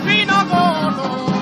fino gono.